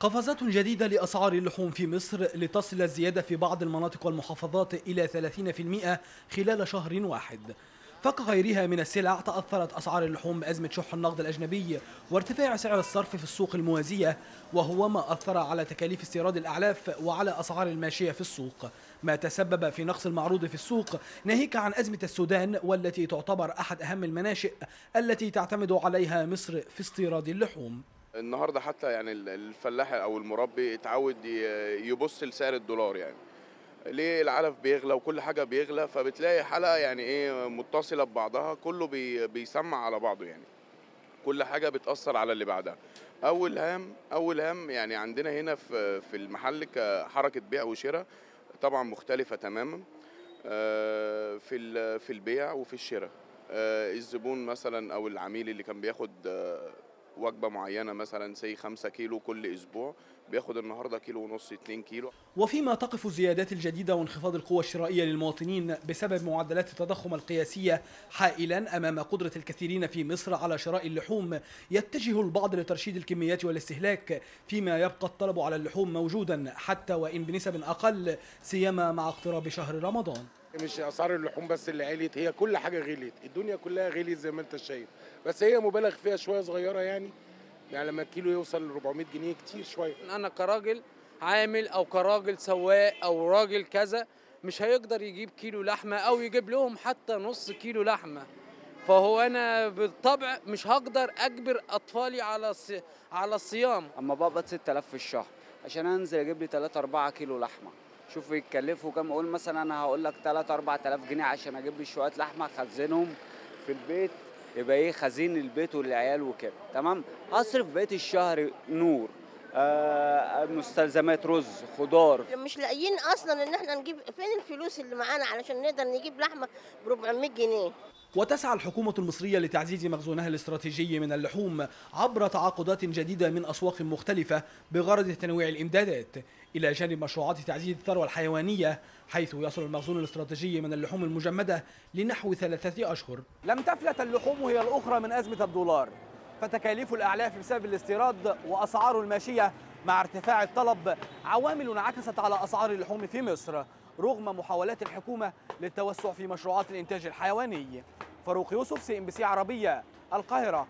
قفزات جديدة لأسعار اللحوم في مصر لتصل الزيادة في بعض المناطق والمحافظات إلى 30% خلال شهر واحد. فكغيرها من السلع تأثرت أسعار اللحوم بأزمة شح النقد الأجنبي وارتفاع سعر الصرف في السوق الموازية وهو ما أثر على تكاليف استيراد الأعلاف وعلى أسعار الماشية في السوق. ما تسبب في نقص المعروض في السوق ناهيك عن أزمة السودان والتي تعتبر أحد أهم المناشئ التي تعتمد عليها مصر في استيراد اللحوم. النهارده حتى يعني الفلاح أو المربي اتعود يبص لسعر الدولار يعني. ليه العلف بيغلى وكل حاجة بيغلى؟ فبتلاقي حلقه يعني إيه متصله ببعضها كله بي بيسمع على بعضه يعني. كل حاجة بتأثر على اللي بعدها. أول هام أول هام يعني عندنا هنا في في المحل كحركة بيع وشراء طبعا مختلفة تماما. في في البيع وفي الشراء. الزبون مثلا أو العميل اللي كان بياخد وجبة معينة مثلا سي 5 كيلو كل أسبوع بياخد النهارده كيلو ونص 2 كيلو. وفيما تقف الزيادات الجديدة وانخفاض القوى الشرائية للمواطنين بسبب معدلات التضخم القياسية حائلا أمام قدرة الكثيرين في مصر على شراء اللحوم يتجه البعض لترشيد الكميات والاستهلاك فيما يبقى الطلب على اللحوم موجودا حتى وإن بنسب أقل سيما مع اقتراب شهر رمضان. مش أسعار اللحوم بس اللي عليت هي كل حاجة غليت الدنيا كلها غليت زي ما أنت شايف. بس هي مبالغ فيها شوية صغيرة يعني يعني لما الكيلو يوصل ل 400 جنيه كتير شوية. أنا كراجل عامل أو كراجل سواق أو راجل كذا مش هيقدر يجيب كيلو لحمة أو يجيب لهم حتى نص كيلو لحمة. فهو أنا بالطبع مش هقدر أجبر أطفالي على على الصيام. أما بقبض 6000 في الشهر عشان أنزل أجيب لي 3 4 كيلو لحمة. شوف يتكلفوا كام أقول مثلا أنا هقول لك 3 4000 جنيه عشان أجيب لي شوية لحمة أخزنهم في البيت يبقى إيه خزين البيت والعيال وكده تمام؟ هصرف بقية الشهر نور. مستلزمات رز خضار. مش لاقيين أصلا ان إحنا نجيب فين الفلوس اللي معانا علشان نقدر نجيب لحمة ب 400 جنيه؟ وتسعى الحكومة المصرية لتعزيز مخزونها الاستراتيجي من اللحوم عبر تعاقدات جديدة من أسواق مختلفة بغرض تنويع الإمدادات إلى جانب مشروعات تعزيز الثروة الحيوانية حيث يصل المخزون الاستراتيجي من اللحوم المجمدة لنحو ثلاثة أشهر. لم تفلت اللحوم هي الأخرى من أزمة الدولار. فتكاليف الأعلاف بسبب الاستيراد وأسعار الماشية مع ارتفاع الطلب عوامل انعكست على أسعار اللحوم في مصر رغم محاولات الحكومة للتوسع في مشروعات الإنتاج الحيواني. فاروق يوسف سي إم بي سي عربية القاهرة.